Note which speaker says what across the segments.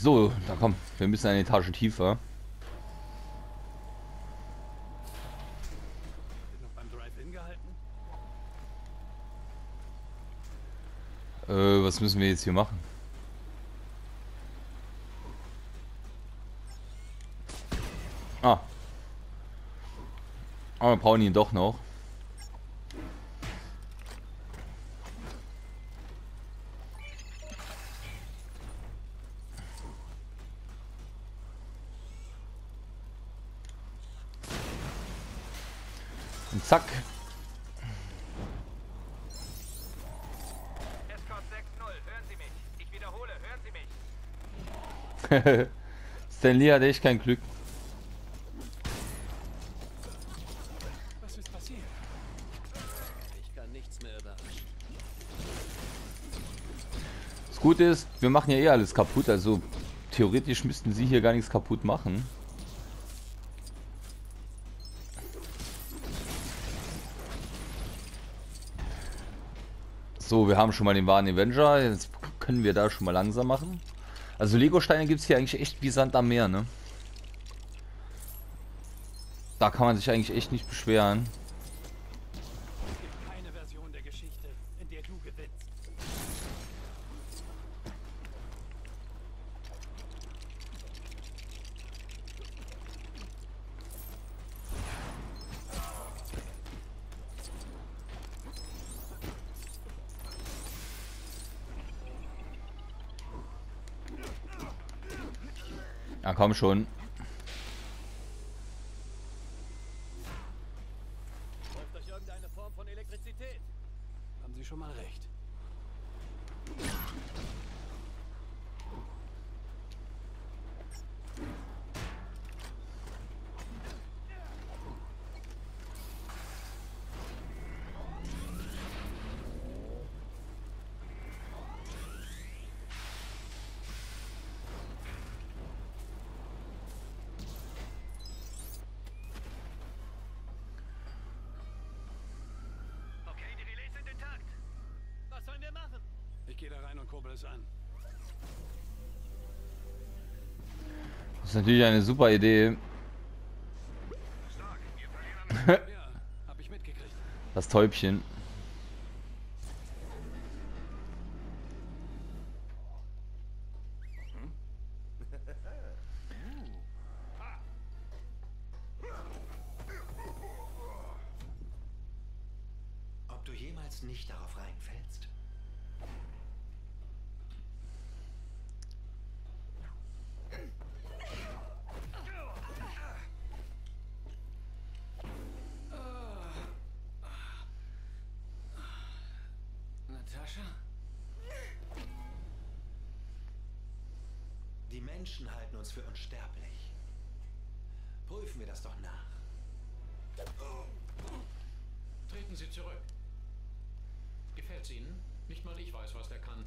Speaker 1: So, da komm, wir müssen eine Etage tiefer. Äh, was müssen wir jetzt hier machen? Ah. Aber wir brauchen ihn doch noch. Und zack.
Speaker 2: Escort 6-0, hören Sie mich. Ich wiederhole, hören Sie mich.
Speaker 1: Stanley hat echt kein Glück.
Speaker 3: Was ist passiert?
Speaker 4: Ich kann nichts mehr überraschen.
Speaker 1: Das Gute ist, wir machen ja eh alles kaputt, also theoretisch müssten sie hier gar nichts kaputt machen. So, wir haben schon mal den wahren Avenger. Jetzt können wir da schon mal langsam machen. Also Lego-Steine gibt es hier eigentlich echt wie Sand am Meer, ne? Da kann man sich eigentlich echt nicht beschweren.
Speaker 3: Es gibt keine Version der Geschichte, in der du gewinnst.
Speaker 1: Ja, komm schon.
Speaker 3: Ich gehe da rein und kurbel es an.
Speaker 1: Das ist natürlich eine super Idee. Das Täubchen.
Speaker 5: Prüfen wir das doch nach.
Speaker 6: Treten Sie zurück. Gefällt's Ihnen? Nicht mal ich weiß, was der kann.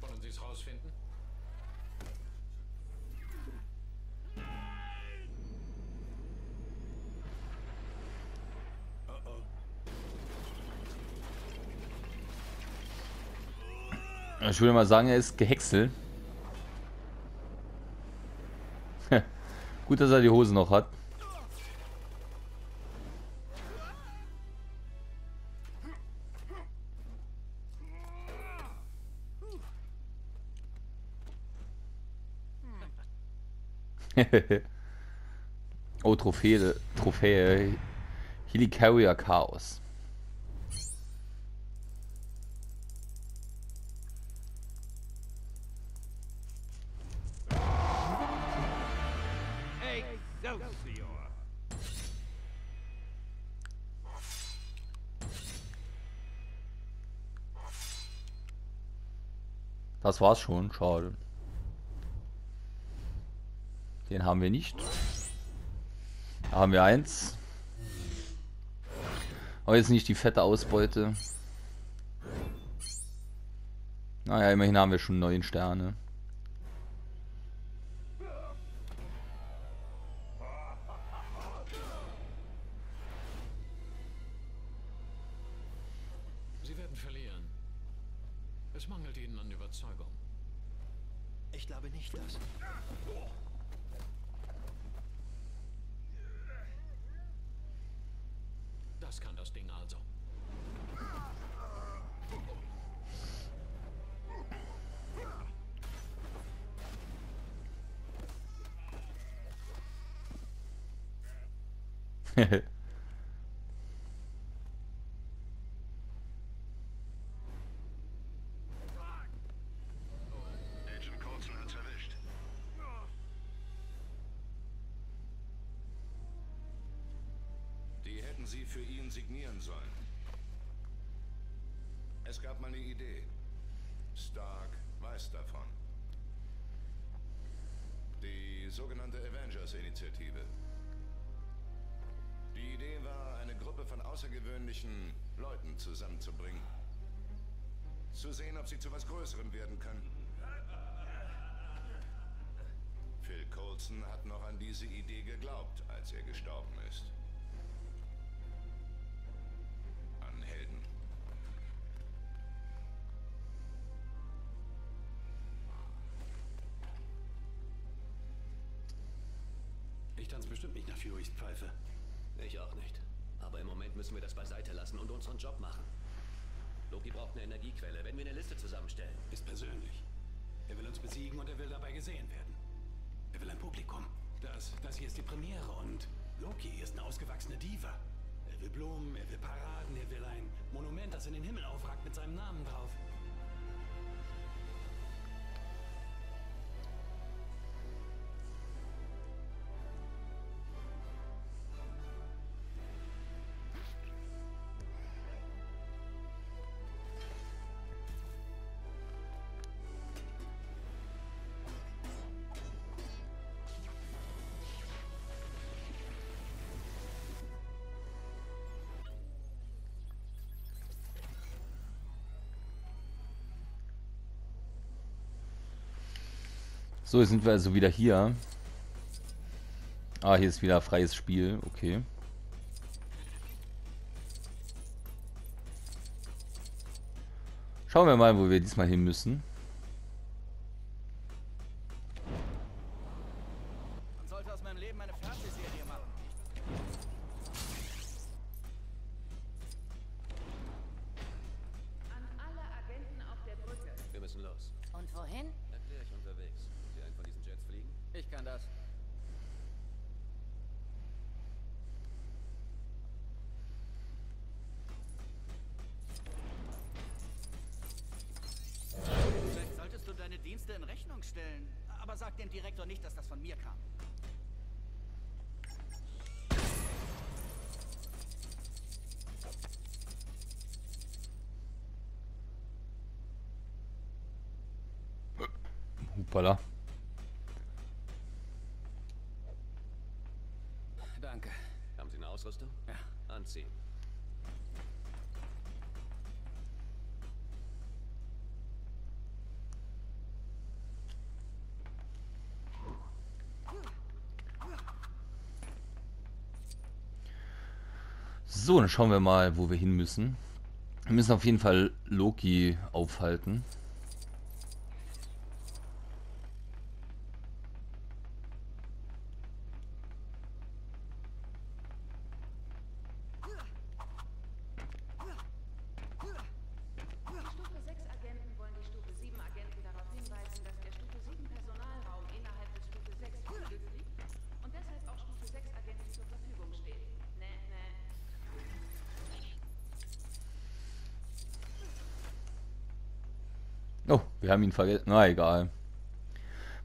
Speaker 6: Wollen Sie es rausfinden?
Speaker 1: Ich würde mal sagen, er ist gehäckselt. Gut, dass er die Hose noch hat. oh, Trophäe, Trophäe. Helicarrier Chaos. Das war's schon, schade. Den haben wir nicht. Da haben wir eins. Aber jetzt nicht die fette Ausbeute. Naja, immerhin haben wir schon neun Sterne.
Speaker 7: Die hätten sie für ihn signieren sollen. Es gab mal eine Idee. Stark weiß davon. Die sogenannte Avengers-Initiative. Idee war, eine Gruppe von außergewöhnlichen Leuten zusammenzubringen. Zu sehen, ob sie zu was Größerem werden können. Phil Coulson hat noch an diese Idee geglaubt, als er gestorben ist.
Speaker 4: Müssen wir das beiseite lassen und unseren Job machen. Loki braucht eine Energiequelle, wenn wir eine Liste zusammenstellen.
Speaker 5: Ist persönlich. Er will uns besiegen und er will dabei gesehen werden. Er will ein Publikum. Das, das hier ist die Premiere und Loki ist eine ausgewachsene Diva. Er will Blumen, er will Paraden, er will ein Monument, das in den Himmel aufragt mit seinem Namen drauf.
Speaker 1: So, jetzt sind wir also wieder hier. Ah, hier ist wieder freies Spiel. Okay. Schauen wir mal, wo wir diesmal hin müssen.
Speaker 3: Stellen. Aber sag dem Direktor nicht, dass das von mir kam.
Speaker 1: Hoppala. So, dann schauen wir mal, wo wir hin müssen. Wir müssen auf jeden Fall Loki aufhalten. Wir haben ihn vergessen. Na, egal.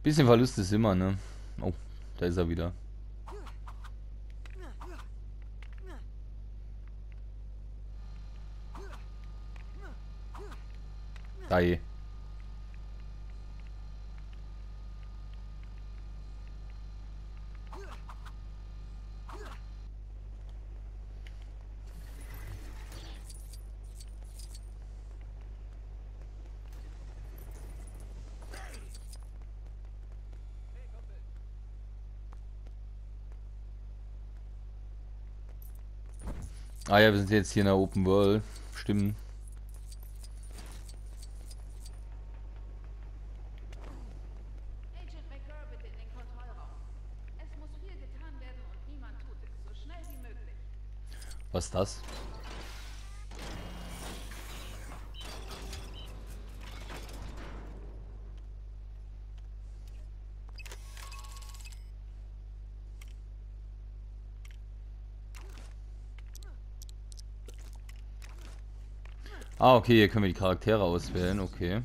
Speaker 1: Bisschen Verlust ist immer, ne? Oh, da ist er wieder. Da je. Ah ja, wir sind jetzt hier in der Open World. Stimmen. Was ist das? Ah, okay, hier können wir die Charaktere auswählen, okay.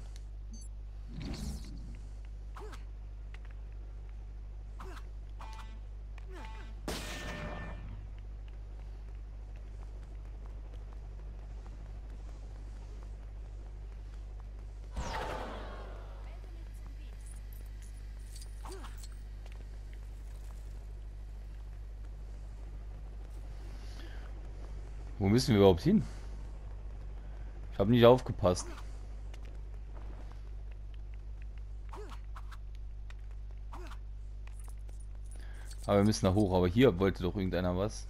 Speaker 1: Wo müssen wir überhaupt hin? Ich habe nicht aufgepasst. Aber wir müssen da hoch. Aber hier wollte doch irgendeiner was.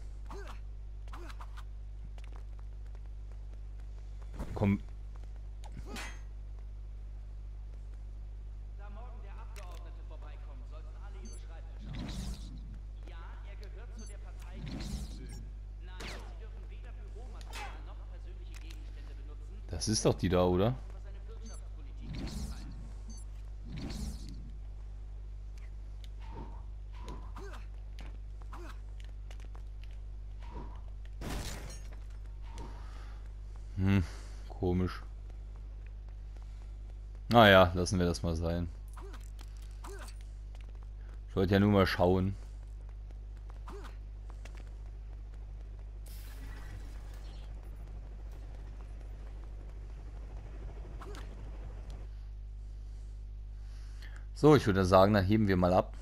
Speaker 1: Das ist doch die da, oder? Hm, komisch. Naja, lassen wir das mal sein. Ich wollte ja nur mal schauen. So, ich würde sagen, dann heben wir mal ab.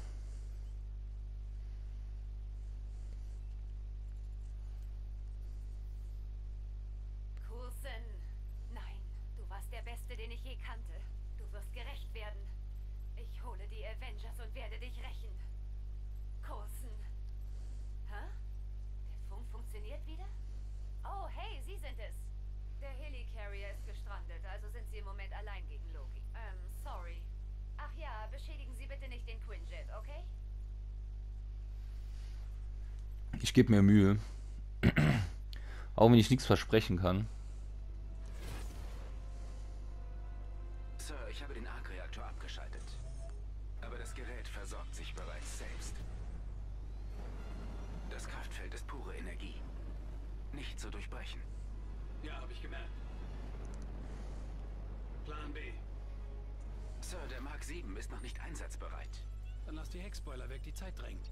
Speaker 8: Ich
Speaker 1: gebe mir Mühe. Auch wenn ich nichts versprechen kann.
Speaker 4: Sir, ich habe den Arc-Reaktor abgeschaltet. Aber das Gerät versorgt sich bereits selbst. Das Kraftfeld ist pure Energie. Nicht zu durchbrechen.
Speaker 5: Ja, habe ich gemerkt. Plan B.
Speaker 4: Sir, der Mark 7 ist noch nicht einsatzbereit.
Speaker 5: Dann lass die Heckspoiler weg, die Zeit drängt.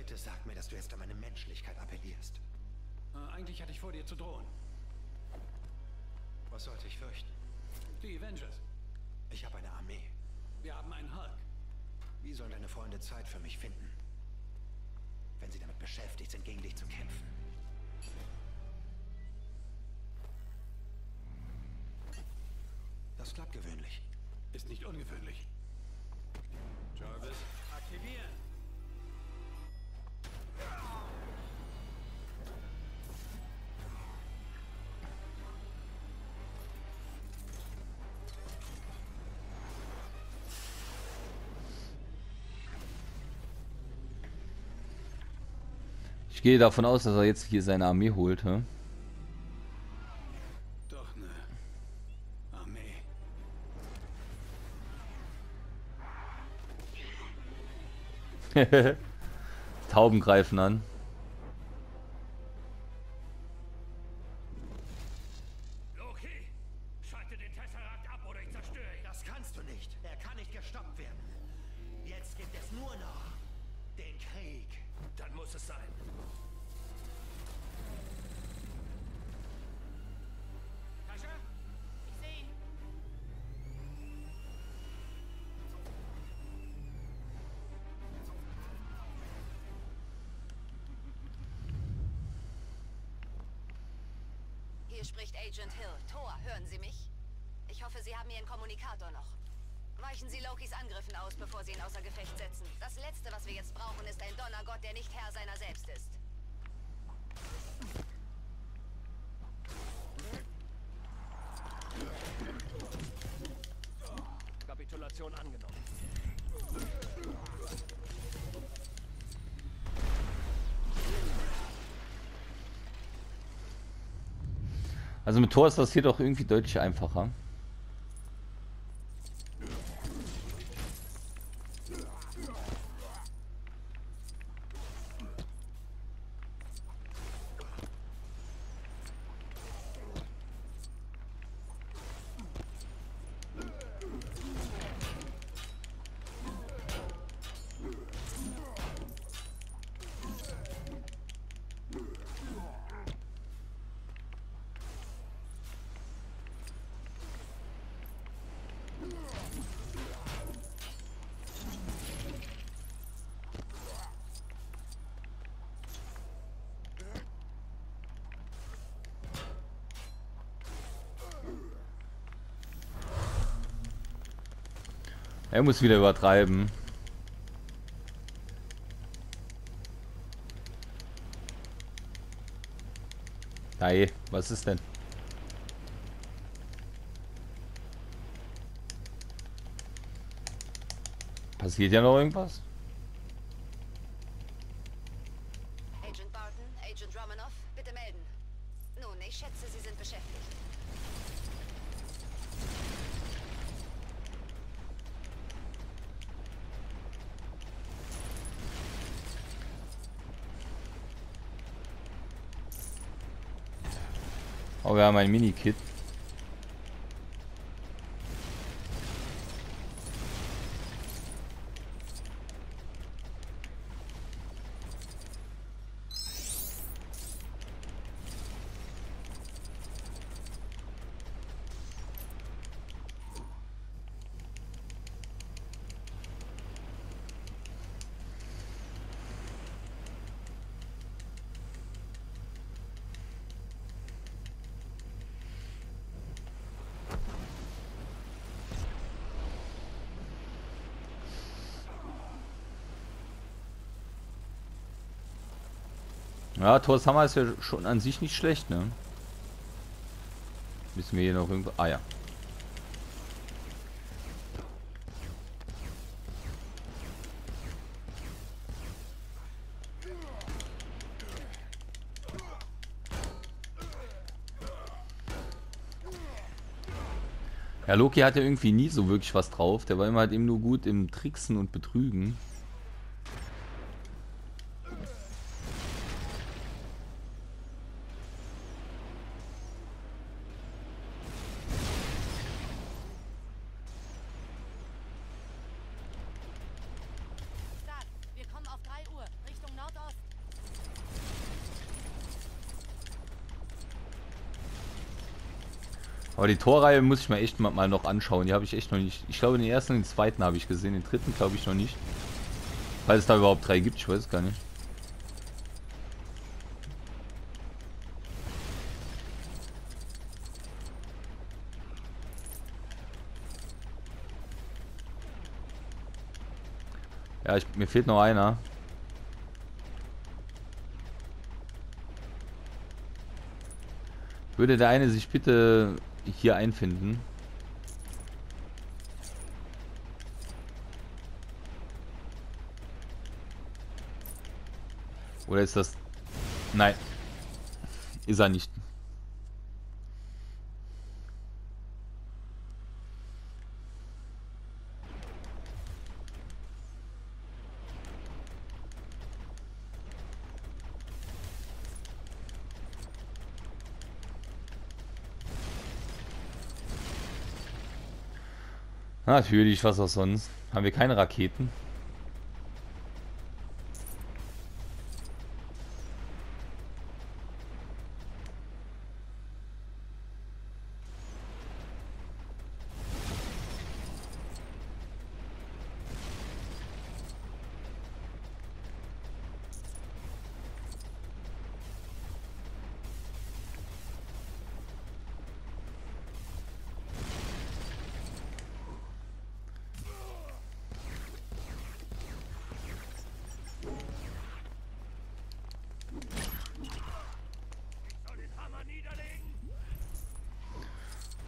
Speaker 9: Bitte sag mir, dass du jetzt an meine Menschlichkeit appellierst.
Speaker 5: Äh, eigentlich hatte ich vor, dir zu drohen.
Speaker 9: Was sollte ich fürchten?
Speaker 5: Die Avengers.
Speaker 9: Ich habe eine Armee.
Speaker 5: Wir haben einen Hulk.
Speaker 9: Wie sollen deine Freunde Zeit für mich finden, wenn sie damit beschäftigt sind, gegen dich zu kämpfen? Das klappt gewöhnlich.
Speaker 5: Ist nicht ungewöhnlich.
Speaker 1: Ich gehe davon aus, dass er jetzt hier seine Armee holt. Hä?
Speaker 5: Doch eine Armee.
Speaker 1: Tauben greifen an.
Speaker 8: Hier spricht Agent Hill. Thor, hören Sie mich? Ich hoffe, Sie haben Ihren Kommunikator noch. Weichen Sie Lokis Angriffen aus, bevor Sie ihn außer Gefecht setzen. Das Letzte, was wir jetzt brauchen, ist ein Donnergott, der nicht Herr seiner selbst ist.
Speaker 1: Also mit Tor ist das hier doch irgendwie deutlich einfacher. Er muss wieder übertreiben. Hey, was ist denn? Passiert ja noch irgendwas?
Speaker 10: Agent Barton, Agent Romanoff, bitte melden. Nun, ich schätze, Sie sind beschäftigt.
Speaker 1: Oh, wir haben ein Mini-Kit. Ja, Thors Hammer ist ja schon an sich nicht schlecht, ne? Müssen wir hier noch irgendwo... Ah ja. Ja, Loki hatte irgendwie nie so wirklich was drauf. Der war immer halt eben nur gut im Tricksen und Betrügen. Aber die Torreihe muss ich mir echt mal, noch anschauen. Die habe ich echt noch nicht. Ich glaube, den ersten und den zweiten habe ich gesehen. Den dritten glaube ich noch nicht. Weil es da überhaupt drei gibt, ich weiß es gar nicht. Ja, ich, mir fehlt noch einer. Würde der eine sich bitte hier einfinden? Oder ist das... Nein. Ist er nicht. Natürlich, was auch sonst. Haben wir keine Raketen?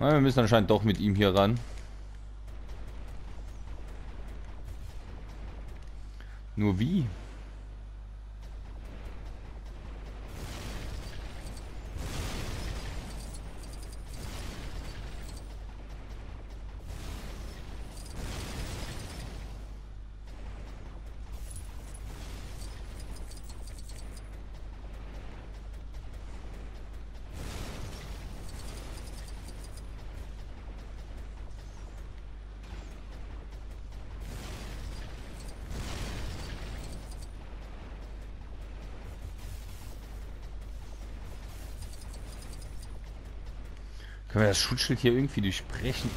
Speaker 1: Na, wir müssen anscheinend doch mit ihm hier ran. Nur wie? Können wir das Schutzschild hier irgendwie durchbrechen?